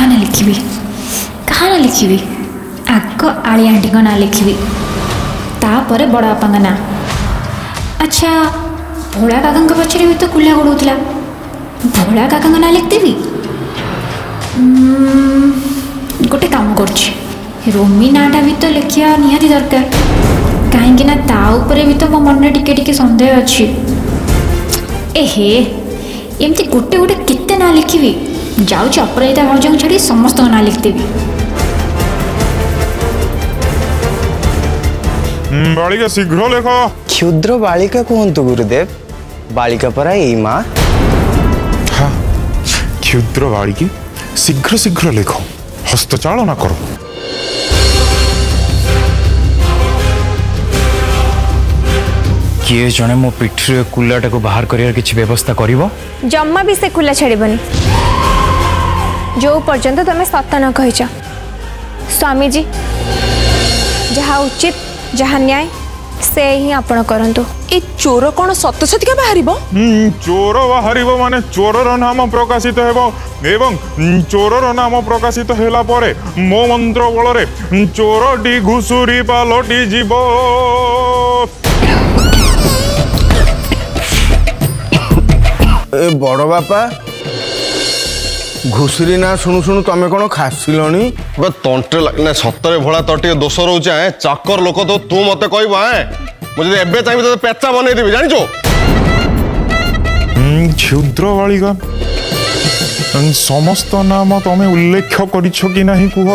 କାହା ନା ଲେଖିବି କାହା ଲେଖିବି ଆଗ ଆଳି ଆଣ୍ଟିଙ୍କ ନାଁ ଲେଖିବି ତାପରେ ବଡ଼ ବାପାଙ୍କ ନାଁ ଆଚ୍ଛା ଭୋଳା କାକାଙ୍କ ପଛରେ ବି ତ କୁଲା ଗୋଡ଼ଉଥିଲା ଭୋଳା କାକାଙ୍କ ନାଁ ଲେଖିଦେବି ଗୋଟେ କାମ କରୁଛି ରୋମି ନାଁଟା ବି ତ ଲେଖିବା ନିହାତି ଦରକାର କାହିଁକିନା ତା ଉପରେ ବି ତ ମୋ ମନରେ ଟିକେ ଟିକେ ସନ୍ଦେହ ଅଛି ଏ ହେ ଏମିତି ଗୋଟେ ଗୋଟେ କେତେ ନାଁ ଲେଖିବି जाऊँ अपराजिता महाजन छाड़ समस्त ना लिखिदेवि बालिका शीघ्र लेख क्षुद्र बालिका कहतु गुरुदेव बालिका परा क्षुद्र बालिकी शीघ्र शीघ्र लेख हस्तचालना करो किए जने मो पिठ कुल्लाटा को बाहर करार कर जमा भी से कुल्ला छाड़बनी जो पर्यत तुम्हें सत न कही स्वामीजी जहाँ उचित जहाँ न्याय से ही आपण करंतु ए चोर कोन सत्य सतिका हम्म, चोर बाहरिबो माने चोरर नाम प्रकाशित हेबो एवं चोरर नाम प्रकाशित हेला मो मंत्र बलरे चोर डी घुसुरी पालटी जीवो ए बड़ बापा ଘୁଷୁରୀ ନା ଶୁଣୁ ଶୁଣୁ ତମେ କ'ଣ ଖାସିଲଣି ପୁରା ତଣ୍ଟିରେ ଲାଗିଲା ସତରେ ଭୋଳା ତୋର ଟିକେ ଦୋଷ ରହୁଛି ଆଁ ଚାକର ଲୋକ ତ ତୁ ମତେ କହିବୁ ଆଁ ମୁଁ ଯଦି ଏବେ ଚାହିଁବି ତତେ ପେଚା ବନେଇଦେବି ଜାଣିଛୁ କ୍ଷୁଦ୍ର ବାଳିକା ସମସ୍ତ ନାମ ତମେ ଉଲ୍ଲେଖ କରିଛ କି ନାହିଁ କୁହ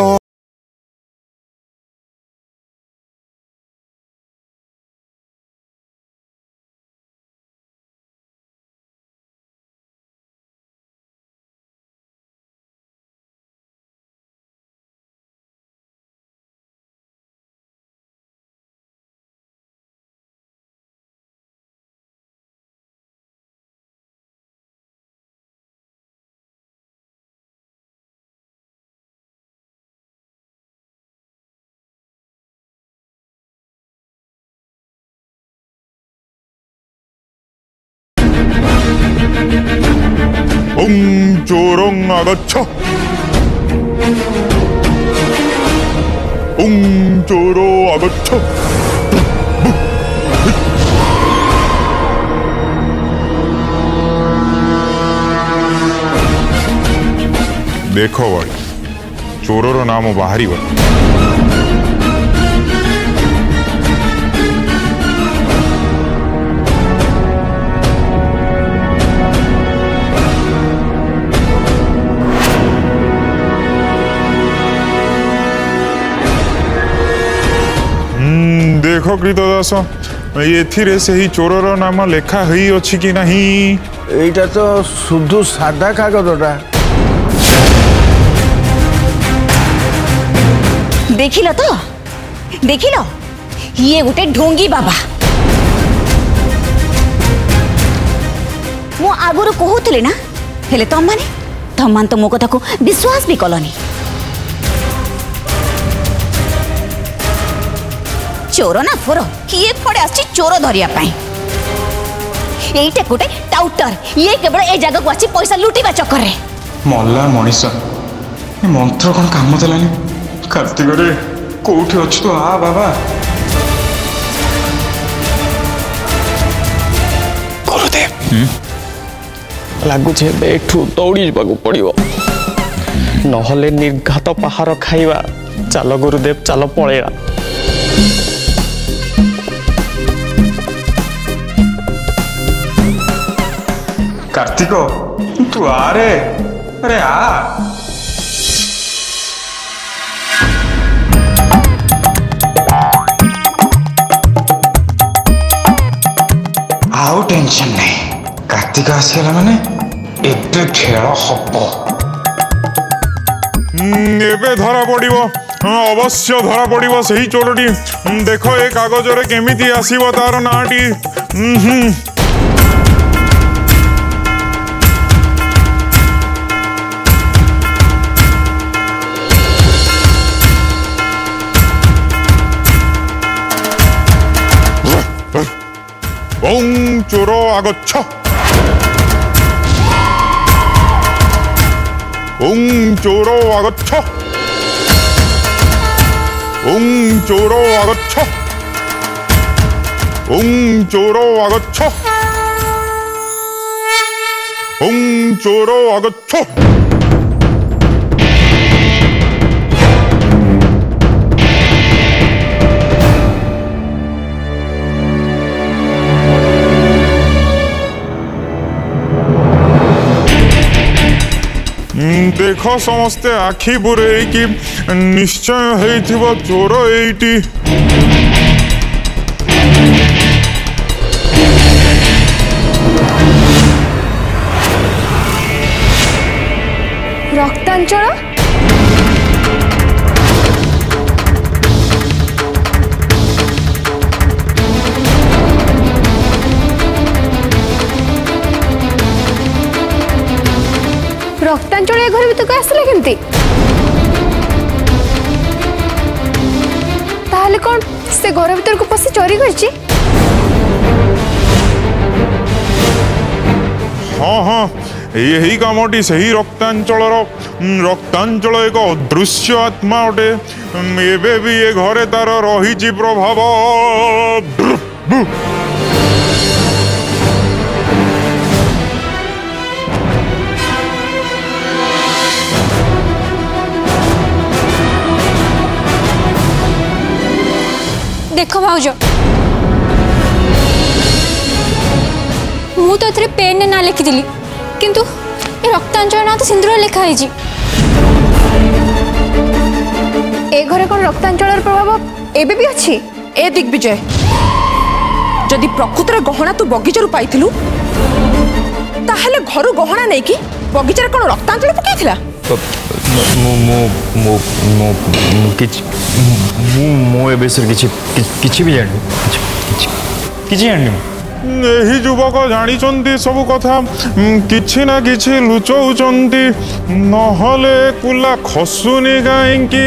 옹조롱 아가차 옹조로 아가차 देखो भाई चोरों रो नाम बाहरी बता देख क्रीतदास ये से ही चोरर नाम लेखाई अच्छी कि ना यहाँ तो शुद्ध सादा कागजा देख ल तो देख ल ये गोटे ढोंगी बाबा मु आगुरी कहूली ना हेले तम मान तम मान तो मो कथा को विश्वास भी कलनी चोर ना फोर किए फड़े आोर धरिया गोटे टाउटर ये केवल ए जगह को आसी पैसा लुटा चक्कर मल्ला मनीष मंत्र कौन कम देलानी कार्तिक कौटे अच्छु तो आ बाबा लगुच दौड़ पड़ो नीर्घात पहाड़ खाइबा चल गुरुदेव चल पलैया कार्तिको तू आ रे अरे आ ଆଉ ଟେନସନ୍ ନାହିଁ କାର୍ତ୍ତିକ ଆସିଗଲା ମାନେ ଏବେ ଖେଳ ହବ ଏବେ ଧରା ପଡିବ ଅବଶ୍ୟ ଧରା ପଡିବ ସେହି ଚୋରଟି ଦେଖ ଏ କାଗଜରେ କେମିତି ଆସିବ ତାର ନାଁଟି 옹주로 하고 쳐 옹주로 하고 쳐 옹주로 하고 쳐 옹주로 하고 쳐 옹주로 하고 쳐 ଦେଖ ସମସ୍ତେ ଆଖି ବୁରେଇକି ନିଶ୍ଚୟ ହେଇଥିବ ଚୋର ଏଇଟି ରକ୍ତାଞ୍ଚଳ चंचलिया घर भितर आसल कमी कौन से घर भितर को पशी चोरी कर हाँ हाँ यही कमटी से ही रक्तांचल रक्तांचल एक अदृश्य आत्मा अटे एवं भी ये घरे तार रही प्रभाव ଦେଖ ଭାଉଜ ମୁଁ ତ ଏଥିରେ ପେନ୍ରେ ନାଁ ଲେଖିଥିଲି କିନ୍ତୁ ଏ ରକ୍ତାଞ୍ଚଳ ନାଁ ତ ସିନ୍ଦୁରରେ ଲେଖା ହେଇଛି ଏ ଘରେ କ'ଣ ରକ୍ତାଞ୍ଚଳର ପ୍ରଭାବ ଏବେ ବି ଅଛି ଏ ଦିଗ୍ବିଜୟ ଯଦି ପ୍ରକୃତରେ ଗହଣା ତୁ ବଗିଚାରୁ ପାଇଥିଲୁ ତାହେଲେ ଘରୁ ଗହଣା ନେଇକି ବଗିଚାରେ କ'ଣ ରକ୍ତାଞ୍ଚଳ ପକାଇଥିଲା ମୁଁ ମୁଁ ମୁଁ ମୁଁ କିଛି ମୁଁ ମୁଁ ଏ ବିଷୟରେ କିଛି କିଛି ବି ଜାଣିନି କିଛି ଜାଣିନି ଏହି ଯୁବକ ଜାଣିଛନ୍ତି ସବୁ କଥା କିଛି ନା କିଛି ଲୁଚଉଛନ୍ତି ନହେଲେ କୁଲା ଖସୁନି କାହିଁକି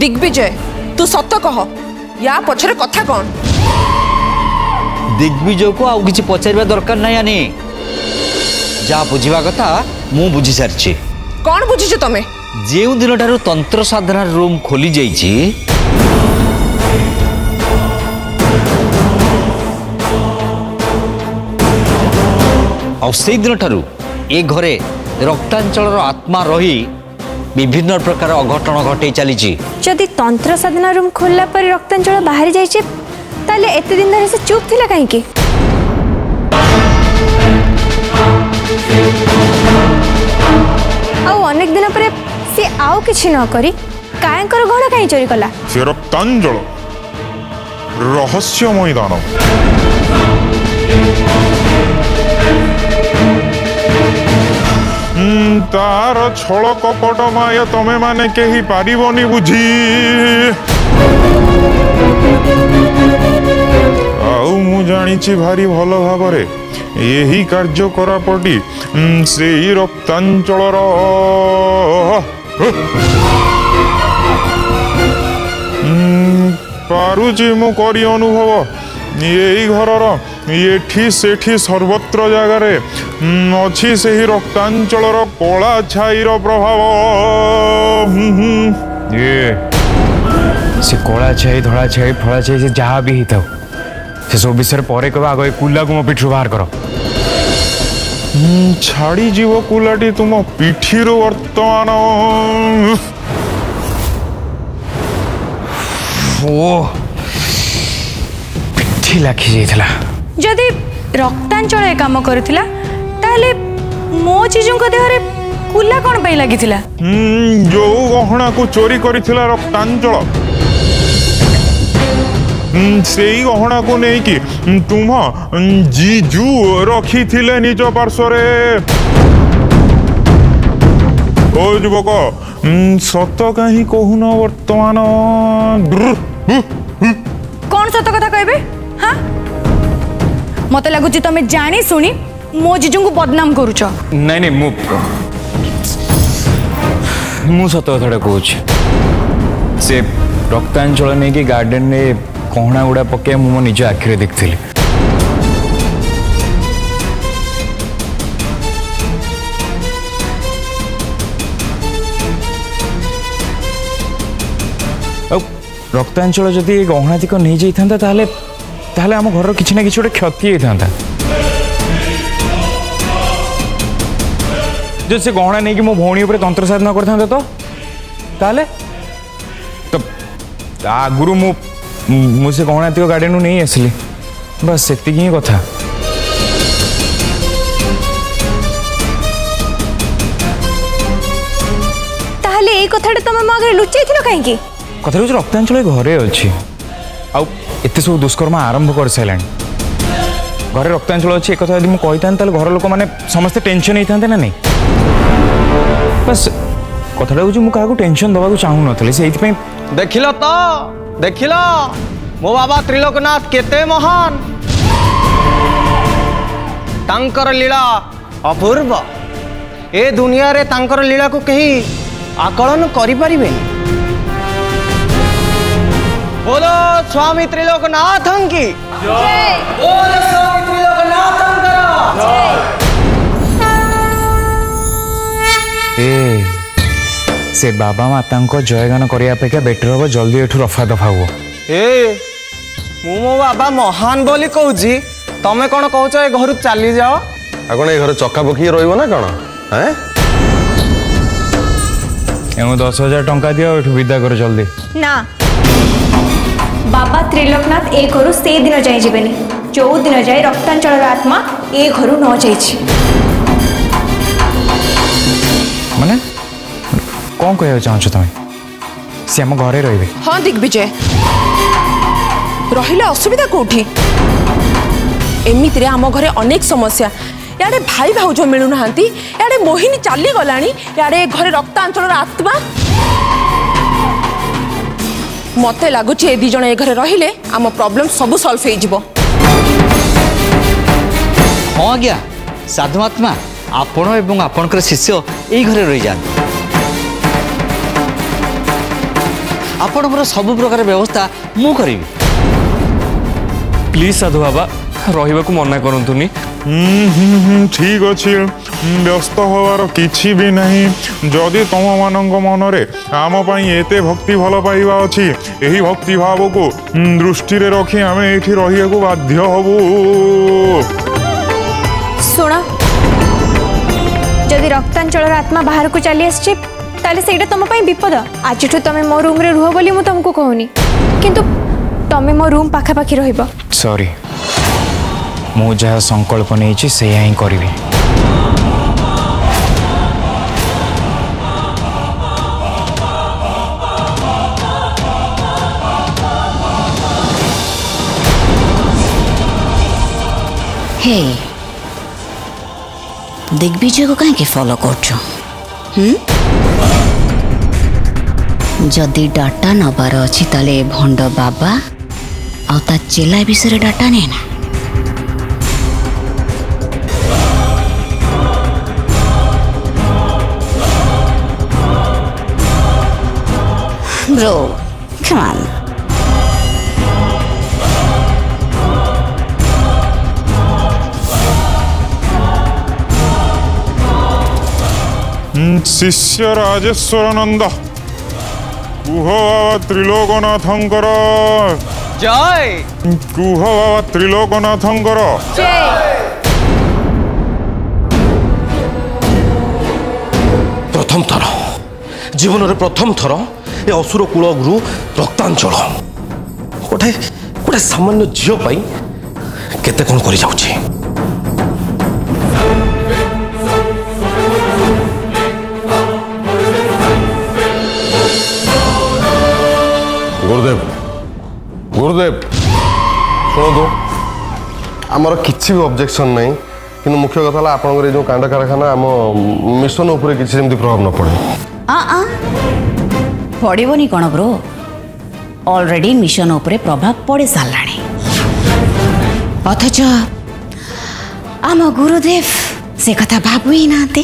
ଦିଗ୍ବିଜୟ ତୁ ସତ କହ ୟା ପଛରେ କଥା କ'ଣ ଦିଗ୍ବିଜୟକୁ ଆଉ କିଛି ପଚାରିବା ଦରକାର ନାହିଁ ଆନି ଯାହା ବୁଝିବା କଥା ମୁଁ ବୁଝିସାରିଛି କ'ଣ ବୁଝିଛ ତମେ ଯେଉଁ ଦିନଠାରୁ ତନ୍ତ୍ର ସାଧନା ରୁମ୍ ଖୋଲି ଯାଇଛି ଆଉ ସେଇଦିନଠାରୁ ଏ ଘରେ ରକ୍ତାଞ୍ଚଳର ଆତ୍ମା ରହି বিভিন্ন প্রকার অঘটন ঘটাই চালিছি যদি তন্ত্র সাধনা রুম খোলা পরে রক্তাঞ্চল বাহারি যাইছে তাহলে এতদিন ধরে সে চুপ লা কাহিকি অনেক দিন পরে সে আও কিছু ন করি কায়ঙ্কর গহণ কাই চোরি কলা সে রক্তাঞ্জল রহস্যময় দানব তার ছল কপট মায়া তমে মানে কেহি পারিবনি বুঝি ଆଉ ମୁଁ ଜାଣିଛି ଭାରି ଭଲ ଭାବରେ ଏହି କାର୍ଯ୍ୟ କରାପଡ଼ି ସେଇ ରକ୍ତାଞ୍ଚଳର ପାରୁଛି ମୁଁ କରି ଅନୁଭବ ଏଇ ଘରର ଏଠି ସେଠି ସର୍ବତ୍ର ଜାଗାରେ ଅଛି ସେହି ରକ୍ତାଞ୍ଚଳର କଳା ଛାଇର ପ୍ରଭାବ ସେ କଳା ଛାଇ ଧଳା ଛାଇ ଫଳା ଛାଇ ସେ ଯାହା ବି ହେଇଥାଉ ସେସବୁ ବିଷୟରେ ପରେ କହିବା ଆଗ ଏ କୁଲାକୁ ମୋ ପିଠିରୁ ବାହାର କର ଛାଡ଼ିଯିବ କୁଲାଟି ତୁମ ପିଠିରୁ ବର୍ତ୍ତମାନ ଓ ପିଠି ଲାଖି ଯାଇଥିଲା ଯଦି ରକ୍ତାଞ୍ଚଳ ଏ କାମ କରିଥିଲା ତାହେଲେ ମୋ ଜିଜୁଙ୍କ ଦେହରେ କୁଲା କ'ଣ ପାଇଁ ଲାଗିଥିଲା ଯୋଉ ଗହଣାକୁ ଚୋରି କରିଥିଲା ରକ୍ତାଞ୍ଚଳ ସେଇ ଗହଣାକୁ ନେଇକି ତୁମ ଜିଜୁ ରଖିଥିଲେ ନିଜ ପାର୍ଶ୍ୱରେ ଓ ଯୁବକ ସତ କାହିଁ କହୁନ ବର୍ତ୍ତମାନ କ'ଣ ସତ କଥା କହିବେ ମତେ ଲାଗୁଛି ତମେ ଜାଣି ଶୁଣି ମୋ ଜିଜୁଙ୍କୁ ବଦନାମ କରୁଛ ନାଇଁ ନାଇଁ ମୁଁ ମୁଁ ସତ କଥାଟା କହୁଛି ସେ ରକ୍ତାଞ୍ଚଳ ନେଇକି ଗାର୍ଡେନରେ कहना गुड़ा पक मो निज आखिर देखी रक्तांचल जदि गहना दिख नहीं जाता था आम घर कि गोटे क्षति होता जो से गहना नहीं कि मो भी तंत्र साधना कर आगुरी मु मुझे कौन एत गार्डेन नहीं आसली बस से कथा रक्तांचल घरे अच्छे सब दुष्कर्म आरंभ कर सारे घर रक्तांचल अच्छे एक मुझे घर लोक मैंने समस्त टेनसन ना नहीं बस कथा मुझे टेनसन देवा चाहू नी से देख ला तो देख ल मो बाबा त्रिलोकनाथ के महान तांकर लीला अपूर्व ए दुनिया रे तांकर लीला को कही आकलन करें बोलो स्वामी त्रिलोकनाथ की ए से बाबा माता जयगान करने अपेक्षा बेटर हम जल्दी एठू रफा दफा हो ए मो बाबा महान बोली कहूँ तुम्हें कौन कह घर चली जाओ कौन ये घर चका पक रोना कौन दस हजार टंका दिया विदा कर जल्दी ना बाबा त्रिलोकनाथ ए घर से दिन जाए जीवन जो दिन जाए रक्तांचल आत्मा ए घर न जाइए କ'ଣ କହିବାକୁ ଚାହୁଁଛ ତମେ ସେ ଆମ ଘରେ ରହିବେ ହଁ ଦିଗ୍ବିଜୟ ରହିଲେ ଅସୁବିଧା କୋଉଠି ଏମିତିରେ ଆମ ଘରେ ଅନେକ ସମସ୍ୟା ଇଆଡ଼େ ଭାଇ ଭାଉଜ ମିଳୁନାହାନ୍ତି ଇଆଡ଼େ ମୋହିନୀ ଚାଲିଗଲାଣି ଇଆଡ଼େ ଘରେ ରକ୍ତାଞ୍ଚଳର ଆତ୍ମା ମୋତେ ଲାଗୁଛି ଏ ଦୁଇ ଜଣ ଏ ଘରେ ରହିଲେ ଆମ ପ୍ରୋବ୍ଲେମ୍ ସବୁ ସଲ୍ଭ ହେଇଯିବ ହଁ ଆଜ୍ଞା ସାଧୁ ଆତ୍ମା ଆପଣ ଏବଂ ଆପଣଙ୍କର ଶିଷ୍ୟ ଏଇ ଘରେ ରହିଯାଆନ୍ତି ଆପଣଙ୍କର ସବୁ ପ୍ରକାର ବ୍ୟବସ୍ଥା ମୁଁ କରିବି ପ୍ଲିଜ୍ ସାଧୁ ବାବା ରହିବାକୁ ମନା କରନ୍ତୁନି ଠିକ୍ ଅଛି ବ୍ୟସ୍ତ ହେବାର କିଛି ବି ନାହିଁ ଯଦି ତୁମମାନଙ୍କ ମନରେ ଆମ ପାଇଁ ଏତେ ଭକ୍ତି ଭଲ ପାଇବା ଅଛି ଏହି ଭକ୍ତି ଭାବକୁ ଦୃଷ୍ଟିରେ ରଖି ଆମେ ଏଇଠି ରହିବାକୁ ବାଧ୍ୟ ହେବୁ ଶୁଣ ଯଦି ରକ୍ତାଞ୍ଚଳର ଆତ୍ମା ବାହାରକୁ ଚାଲି ଆସିଛି তাহলে সেইটা তোমার বিপদ আজঠু তুমি মো রুমে রুহ বলে মু তোমাকে কহুনি কিন্তু তুমি মো রুম পাখাপাখি রহব সরি মু যা সংকল্প নিয়েছি সেয়া হি করবি हे दिग्विजय को कहीं फॉलो कर ଯଦି ଡାଟା ନେବାର ଅଛି ତାହେଲେ ଏ ଭଣ୍ଡ ବାବା ଆଉ ତା ଚେଲା ବିଷୟରେ ଡାଟା ନେନା Bro, come on. शिष्य राजेश्वर नंदा উহ ত্রিলোকোননাথঙ্গর জয় উহ ত্রিলোকোননাথঙ্গর জয় প্রথম থর জীবনের প্রথম থর এ অসুর কুল গুরু রক্তাঞ্চল ওঠে কোঠে সাধারণ জিয় পাই কেতে কোন করি যাওছি ଗୁରୁଦେବ ଶୁଣନ୍ତୁ ଆମର କିଛି ବି ଅବଜେକ୍ସନ୍ ନାହିଁ କିନ୍ତୁ ମୁଖ୍ୟ କଥା ହେଲା ଆପଣଙ୍କର ଏ ଯେଉଁ କାଣ୍ଡ କାରଖାନା ଆମ ମିଶନ ଉପରେ କିଛି ଯେମିତି ପ୍ରଭାବ ନ ପଡ଼େ ପଡ଼ିବନି କ'ଣ ବ୍ରୋ ଅଲରେଡି ମିଶନ ଉପରେ ପ୍ରଭାବ ପଡ଼ି ସାରିଲାଣି ଅଥଚ ଆମ ଗୁରୁଦେବ ସେ କଥା ଭାବୁ ହିଁ ନାହାନ୍ତି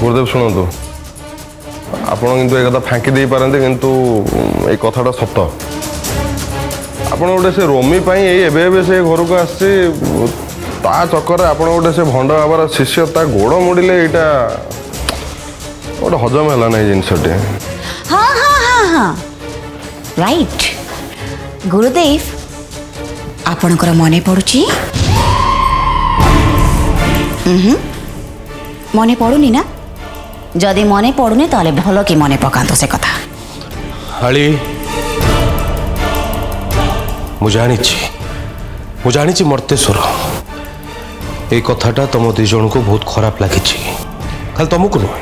ଗୁରୁଦେବ ଶୁଣନ୍ତୁ ଆପଣ କିନ୍ତୁ ଏ କଥା ଫାଙ୍କି ଦେଇପାରନ୍ତି କିନ୍ତୁ ଏ କଥାଟା ସତ ଆପଣ ଗୋଟେ ସେ ରୋମି ପାଇଁ ଏଇ ଏବେ ଏବେ ସେ ଘରକୁ ଆସିଛି ତା ଚକରରେ ଆପଣ ଗୋଟେ ସେ ଭଣ୍ଡ ହେବାର ଶିଷ୍ୟ ତା ଗୋଡ଼ ମୋଡ଼ିଲେ ଏଇଟା ଗୋଟେ ହଜମ ହେଲା ନାହିଁ ଜିନିଷଟି ରାଇଟ୍ ଗୁରୁଦେବ ଆପଣଙ୍କର ମନେ ପଡ଼ୁଛି ମନେ ପଡ଼ୁନି ନା जदि मन तो भल कि मन पका से कथा जानी मर्तेश्वर ये कथाटा तुम दिज को बहुत खराब लगी खाली तुमको नुह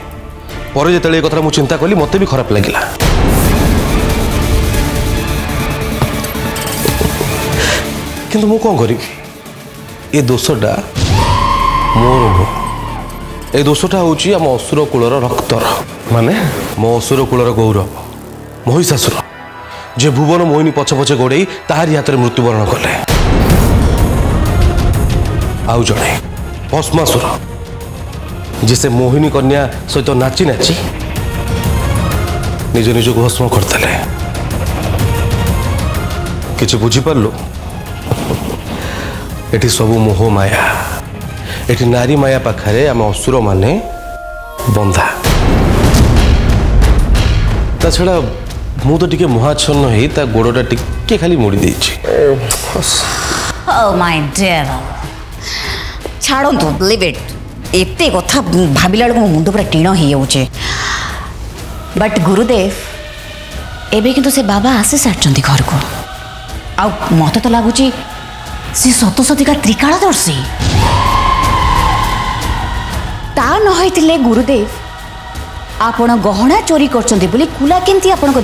पर जो कथा मुझे चिंता कली मत भी खराब लगे कि कौन करोषा मोर नुह ଏ ଦୋଷଟା ହେଉଛି ଆମ ଅସୁର କୂଳର ରକ୍ତର ମାନେ ମୋ ଅସୁର କୂଳର ଗୌରବ ମହିଷାସୁର ଯେ ଭୁବନ ମୋହିନୀ ପଛେ ପଛେ ଗୋଡ଼େଇ ତାହାରି ହାତରେ ମୃତ୍ୟୁବରଣ କଲେ ଆଉ ଜଣେ ଭସ୍ମାସୁର ଯେ ସେ ମୋହିନୀ କନ୍ୟା ସହିତ ନାଚି ନାଚି ନିଜ ନିଜକୁ ଭସ୍ମ କରିଦେଲେ କିଛି ବୁଝିପାରିଲୁ ଏଠି ସବୁ ମୋହ ମାୟା ଏଠି ନାରୀ ମାୟା ପାଖରେ ଆମ ଅସୁରମାନେ ବନ୍ଧା ତା ଛଡ଼ା ମୁଁ ତ ଟିକେ ମହାଚ୍ଛନ୍ନ ହେଇ ତା ଗୋଡ଼ଟା ଟିକେ ଖାଲି ମୋଡ଼ି ଦେଇଛି ଛାଡ଼ନ୍ତୁ ଲିଭ୍ ଏତେ କଥା ଭାବିଲା ବେଳକୁ ମୋ ମୁଣ୍ଡ ପୁରା ଟିଣ ହେଇଯାଉଛି ବଟ୍ ଗୁରୁଦେବ ଏବେ କିନ୍ତୁ ସେ ବାବା ଆସି ସାରିଛନ୍ତି ଘରକୁ ଆଉ ମୋତେ ତ ଲାଗୁଛି ସେ ସତ ସତିକା ତ୍ରିକାଳଦର୍ଶୀ ता गुरुदेव आप गहना चोरी कर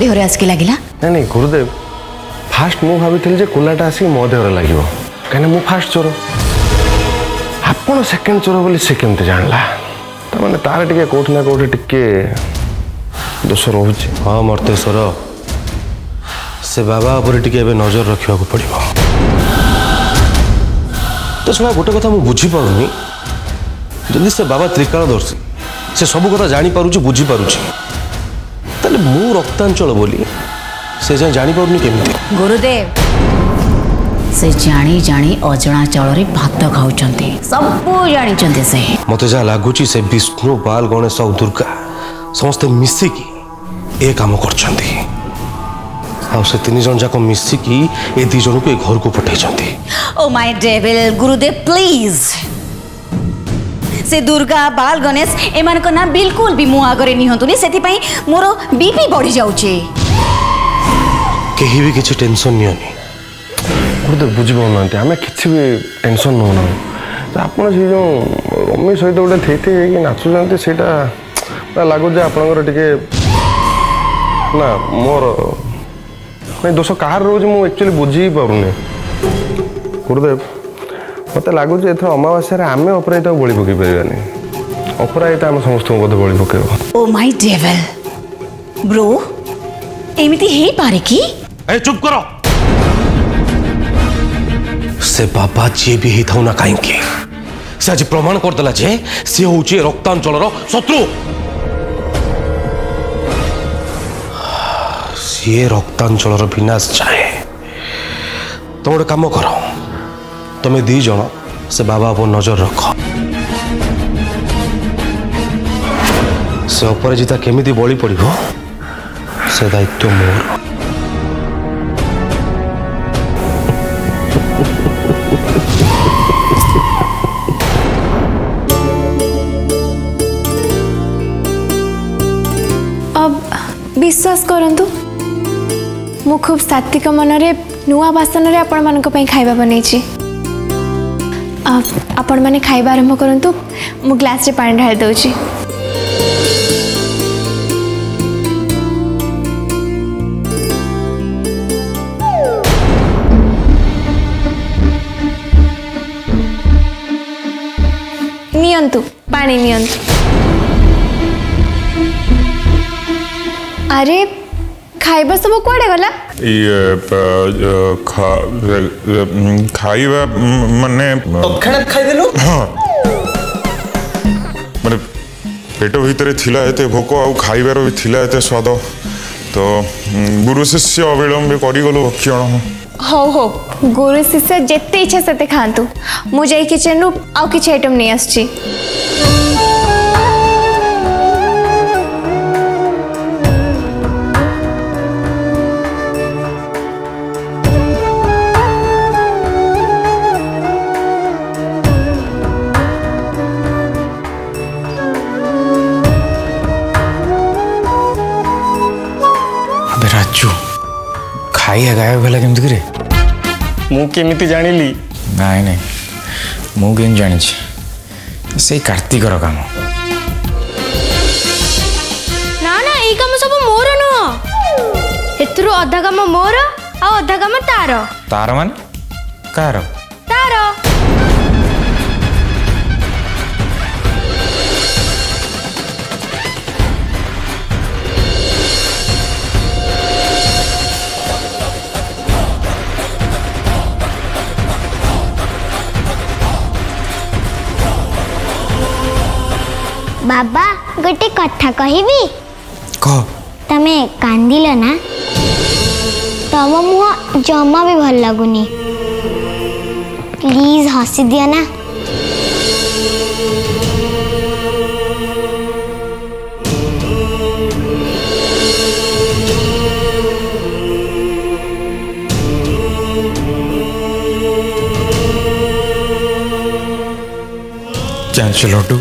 देह रे आसके गुरुदेव फास्ट मुझे भाई जे कुलाटा आसी मो देह लगे कहीं कने फास्ट चोर आपण सेकंड चोर बोली से केमते जानला त माने तारे टिके कोठना कोठे टिके दोष रहउचे हां मरते से बाबा ऊपर नजर रखा पड़ो तो सुना गोटे कथा मुझे बुझी जदि से बाबा त्रिकाणदर्शी से सब कथा जापार बुझीपार मु रक्तांचल बोली से जाए जापार गुरुदेव से जानी जानी अजणा चाउल भात खाऊ सब जानी से मत जहाँ लगुच से विष्णु बाल गणेश और दुर्गा समस्ते मिसिक ये कम कर से तीन जन जाक मिसिकी ए दिजन को घर को पठे ओ माय डेविल गुरुदेव प्लीज ସେ ଦୁର୍ଗା ବାଲ ଗଣେଶ ଏମାନଙ୍କ ନାଁ ବିଲକୁଲ ବି ମୋ ଆଗରେ ନିଅନ୍ତୁନି ସେଥିପାଇଁ ମୋର ବିପି ବଢ଼ିଯାଉଛି କେହି ବି କିଛି ଟେନସନ୍ ନିଅନି ଗୋଟେ ବୁଝିପାରୁନାହାନ୍ତି ଆମେ କିଛି ବି ଟେନସନ୍ ନେଉନୁ ଆପଣ ସେ ଯେଉଁ ମମି ସହିତ ଗୋଟେ ଥେଇ ଥେଇ ହେଇକି ନାଚୁଛନ୍ତି ସେଇଟା ପୁରା ଲାଗୁଛି ଆପଣଙ୍କର ଟିକେ ନା ମୋର ନାଇଁ ଦୋଷ କାହାର ରହୁଛି ମୁଁ ଏକ୍ଚୁଆଲି ବୁଝି ପାରୁନି ଗୁରୁଦେବ ମୋତେ ଲାଗୁଛି ଏଥର ଅମାବାସ୍ୟାରେ ଆମେ ଅପରାଜିତାକୁ ବଳି ପକାଇ ପାରିବାନି ଅପରାଜିତା ଆମ ସମସ୍ତଙ୍କୁ ବୋଧେ ବଳି ପକାଇବ ଓ ମାଇ ଡେଭଲ ବ୍ରୋ ଏମିତି ହେଇପାରେ କି ଏ ଚୁପ୍ କର ସେ ବାବା ଯିଏ ବି ହେଇଥାଉ ନା କାହିଁକି ସେ ଆଜି ପ୍ରମାଣ କରିଦେଲା ଯେ ସିଏ ହେଉଛି ରକ୍ତାଞ୍ଚଳର ଶତ୍ରୁ ସିଏ ରକ୍ତାଞ୍ଚଳର ବିନାଶ ଚାହେଁ ତମେ ଗୋଟେ କାମ କର तुम दीज से बाबा पर नजर रख से अपराजिता केमी बड़ी पड़ से दायित्व मोर विश्वास करतु मु खूब सात्विक मनरे नुआ बासन आपण मन खाइबा बनई ଆପଣମାନେ ଖାଇବା ଆରମ୍ଭ କରନ୍ତୁ ମୁଁ ଗ୍ଲାସ୍ରେ ପାଣି ଢାଳି ଦେଉଛି ନିଅନ୍ତୁ ପାଣି ନିଅନ୍ତୁ ଆରେ ଖାଇବା ସବୁ କୁଆଡ଼େ ଗଲା ଖାଇବା ମାନେ ମାନେ ପେଟ ଭିତରେ ଥିଲା ଏତେ ଭୋକ ଆଉ ଖାଇବାର ବି ଥିଲା ଏତେ ସ୍ୱାଦ ତ ଗୁରୁ ଶିଷ୍ୟ ଅବିଳମ୍ବେ କରିଗଲୁ ଭକ୍ଷଣ ହଉ ହଉ ଗୁରୁ ଶିଷ୍ୟ ଯେତେ ଇଚ୍ଛା ସେତେ ଖାଆନ୍ତୁ ମୁଁ ଯାଇ କିଚେନରୁ ଆଉ କିଛି ଆଇଟମ୍ ନେଇ ଆସୁଛି केमिति जानिली नाही नाही ମୁଁ କେମିତି ଜାଣିଛି ସେଇ କାର୍ତ୍ତିକର କାମ ନା ନା ଏଇ କାମ ସବୁ ମୋର ନୁହଁ ଏଥିରୁ ଅଧା କାମ ମୋର ଆଉ ଅଧା କାମ ତାର ତାର ମାନେ କାହାର बाबा गोटे कथा कह तमें कांद ना तम मुह जमा भी भल लगुन प्लीज हसी दिना चांसलर टू